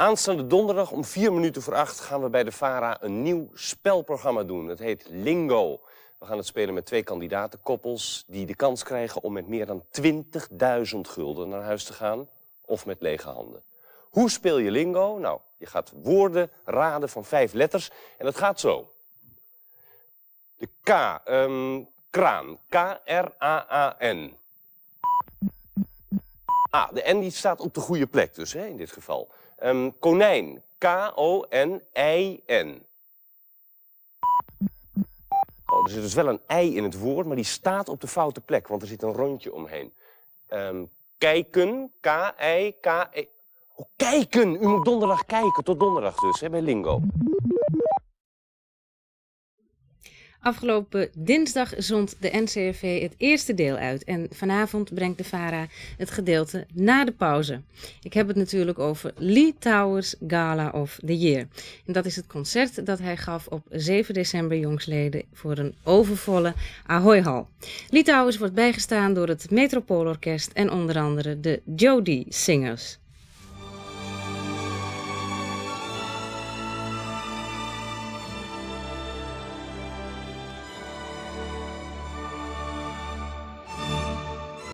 Aanstaande donderdag om vier minuten voor acht gaan we bij de VARA een nieuw spelprogramma doen. Het heet Lingo. We gaan het spelen met twee kandidatenkoppels die de kans krijgen om met meer dan 20.000 gulden naar huis te gaan of met lege handen. Hoe speel je lingo? Nou, je gaat woorden raden van vijf letters en dat gaat zo. De K, ehm, kraan, K-R-A-A-N. Ah, de N die staat op de goede plek dus, hè, in dit geval. Ehm, konijn, K-O-N-I-N. Oh, er zit dus wel een ei in het woord, maar die staat op de foute plek, want er zit een rondje omheen. Ehm, kijken, K-I-K-E. Oh, kijken! U moet donderdag kijken, tot donderdag dus, hè, bij Lingo. Afgelopen dinsdag zond de NCRV het eerste deel uit en vanavond brengt de VARA het gedeelte na de pauze. Ik heb het natuurlijk over Lee Towers Gala of the Year. En dat is het concert dat hij gaf op 7 december jongsleden voor een overvolle Ahoy-hal. Lee Towers wordt bijgestaan door het Metropoolorkest en onder andere de Jody Singers.